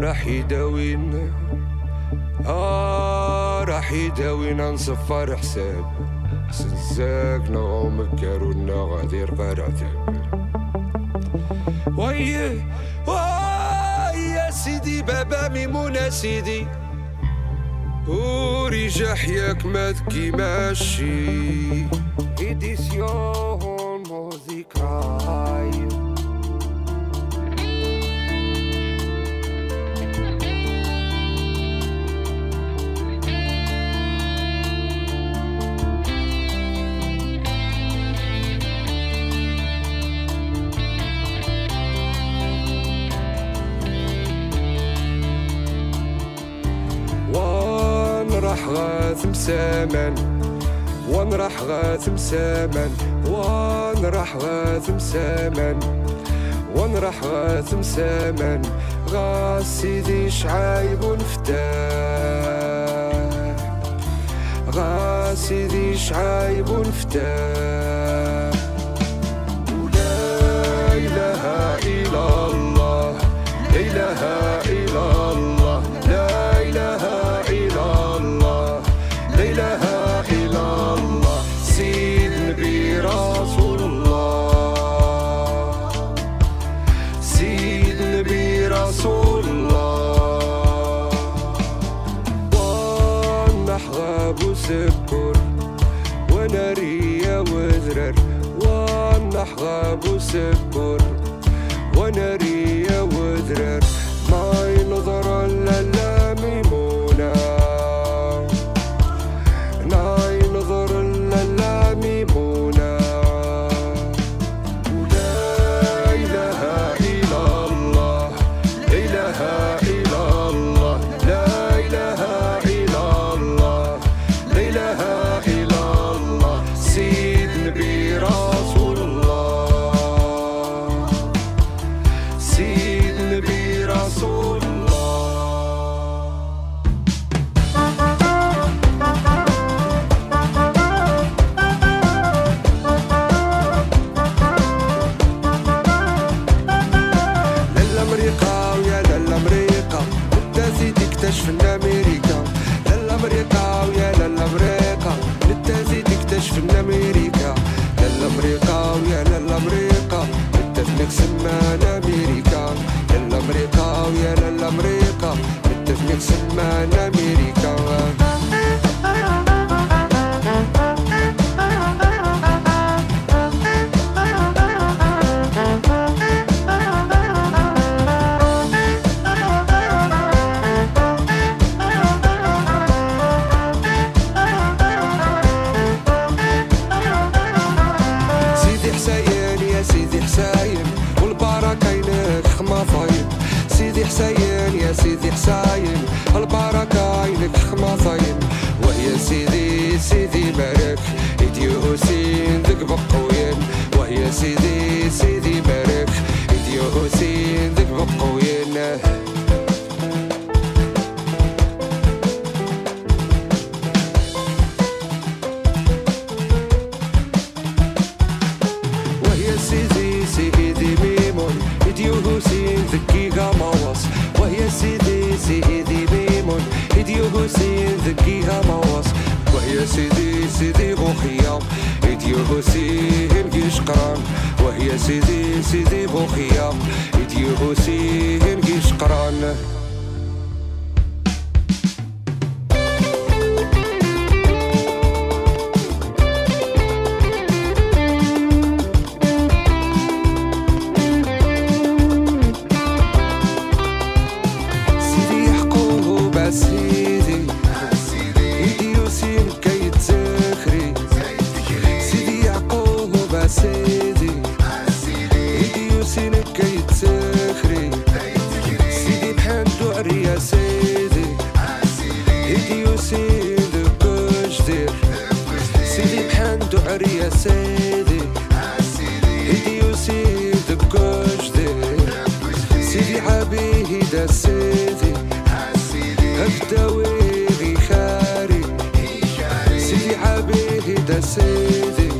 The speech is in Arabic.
راح يداوينا. آه راح يداوينا نصفر حساب. سنزاك نغوم كارونا غادي رقارعتاب ويه يا سيدي بابا ميمونة سيدي. ورجع حياك ما تكي ماشي. إديسيون موزيكاي غاثم سامان. وان راح غاثم سامان. وان راح غاثم سامان. وان راح غاثم سامان. غا سيدي شعايب ونفتاح. غا سيدي شعايب ونفتاح. ونريا وذرر زيد اكتشف ان أمريكا. لالا أمريكا ويا لالا أمريكا. انت زيد اكتشف إن أمريكا. لالا أمريكا ويا لالا أمريكا. سيدي بارك ايديو حسين ذك بقوين وهي سيدي سيدي بارك ايديو حسين ذك بقوين وهي سيدي سيدي ميمون. هديو حسين ذكيها وهي سيدي سيدي بوخيام هديو حسين جيش قران وهي سيدي سيدي بوخيام هديو حسين جيش قران عبيد سيدي